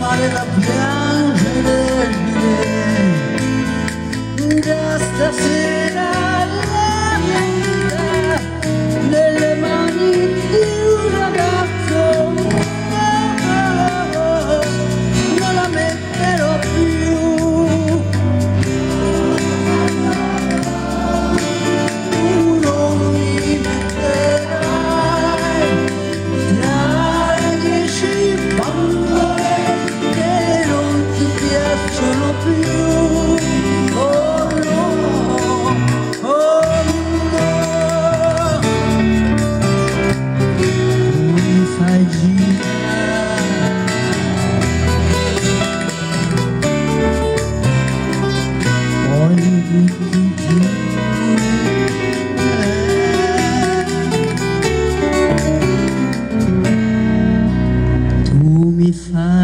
Sai far faz.